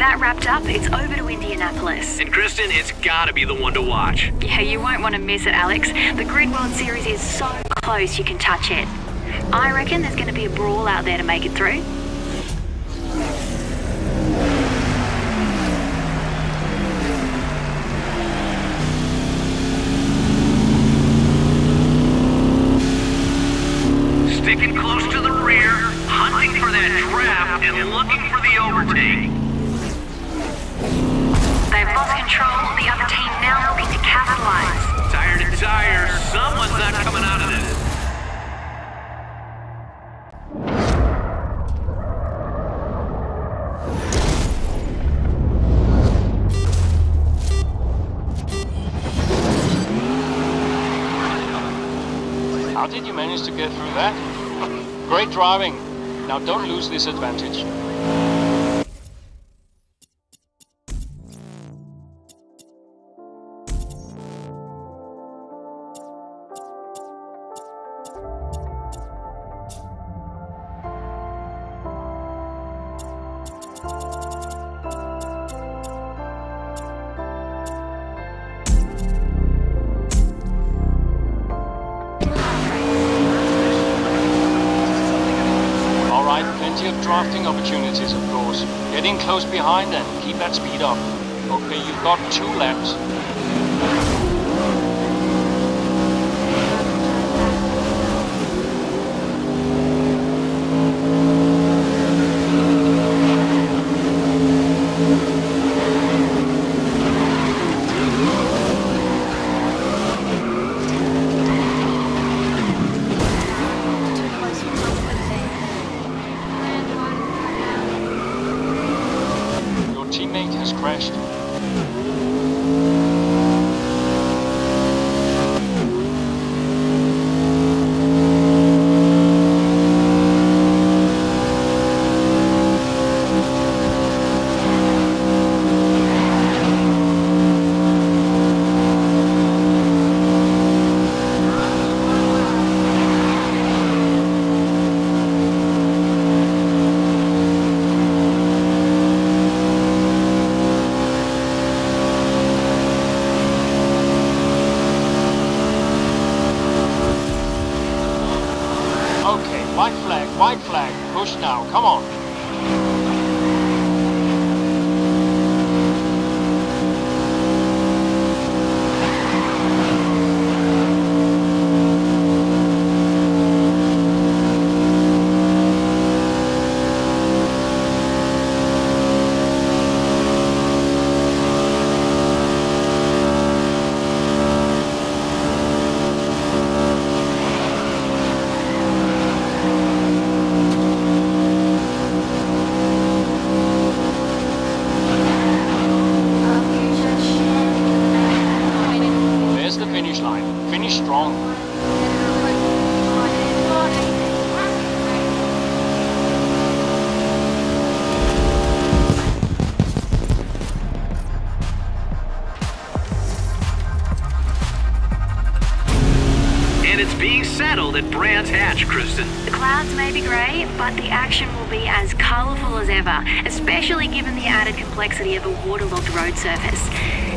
that wrapped up, it's over to Indianapolis. And Kristen, it's gotta be the one to watch. Yeah, you won't want to miss it, Alex. The Grid World Series is so close you can touch it. I reckon there's going to be a brawl out there to make it through. Did you manage to get through that? Great driving. Now don't lose this advantage. Drafting opportunities, of course. Get in close behind and keep that speed up. Okay, you've got two laps. Your teammate has crashed. Okay, white flag. Push now, come on. And it's being settled at Brands Hatch, Kristen. The clouds may be grey, but the action will be as colourful as ever, especially given the added complexity of a waterlogged road surface.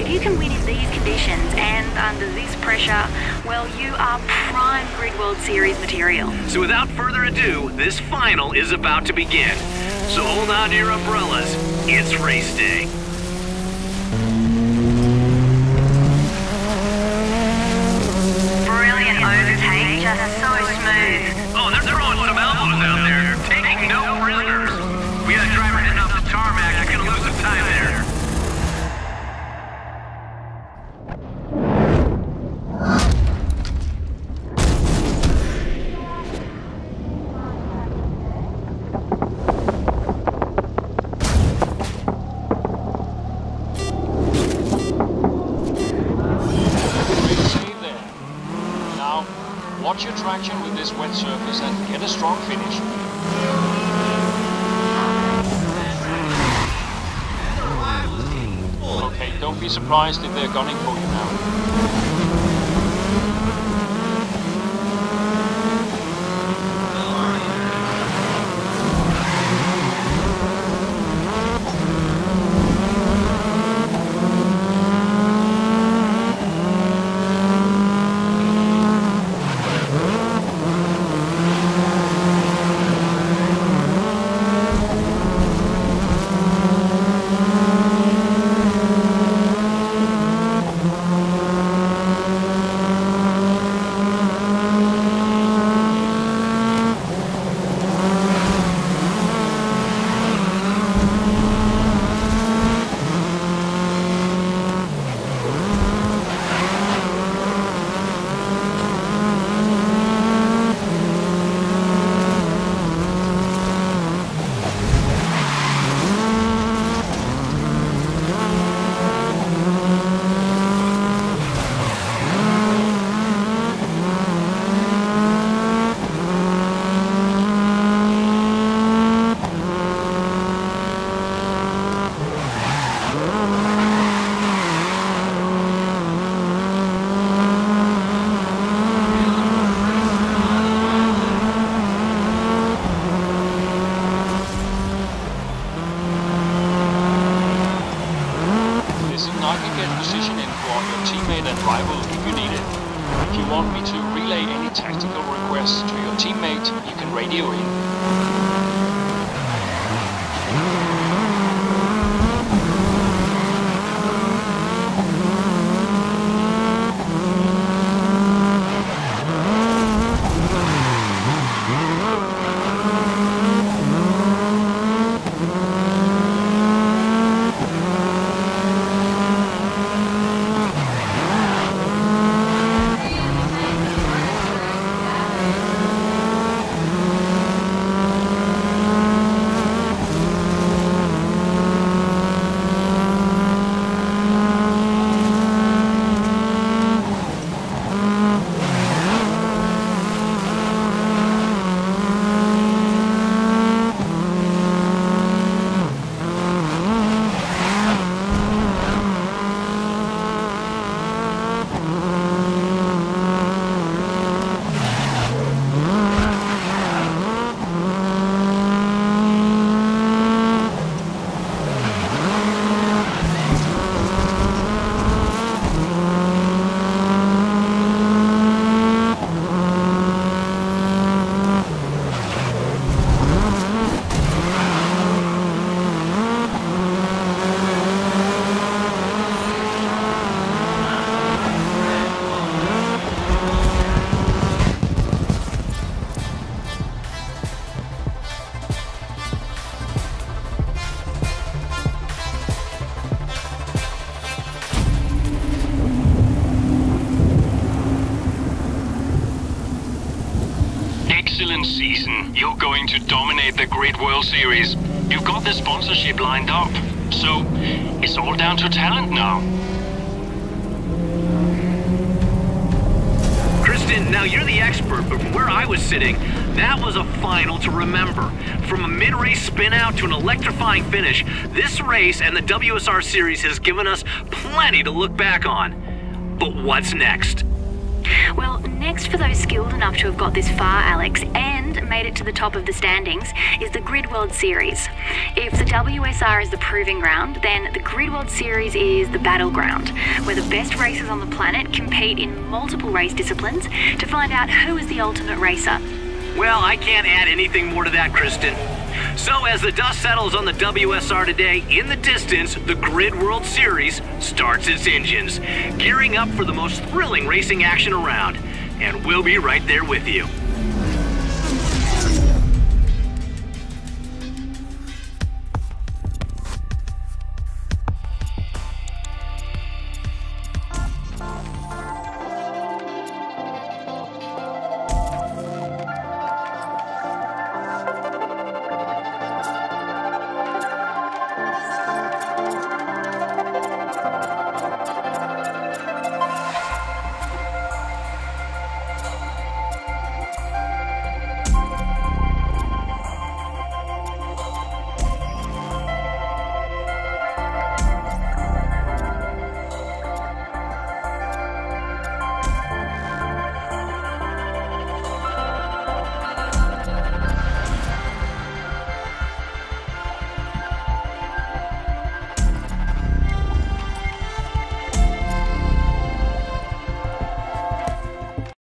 If you can win in these conditions and under this pressure, well, you are prime Grid World Series material. So without further ado, this final is about to begin. So hold on to your umbrellas. It's race day. We got a driver heading off the tarmac. You're gonna lose some time. There. Now, watch your traction with this wet surface and get a strong finish. Okay, don't be surprised if they're gunning for you now. Excellent season. You're going to dominate the Grid World Series. You've got the sponsorship lined up. So, it's all down to talent now. Kristen, now you're the expert, but from where I was sitting, that was a final to remember. From a mid-race spin-out to an electrifying finish, this race and the WSR Series has given us plenty to look back on. But what's next? Well, next for those skilled enough to have got this far, Alex, and made it to the top of the standings, is the Grid World Series. If the WSR is the proving ground, then the Grid World Series is the battleground, where the best racers on the planet compete in multiple race disciplines to find out who is the ultimate racer. Well, I can't add anything more to that, Kristen. So, as the dust settles on the WSR today, in the distance, the Grid World Series starts its engines, gearing up for the most thrilling racing action around. And we'll be right there with you.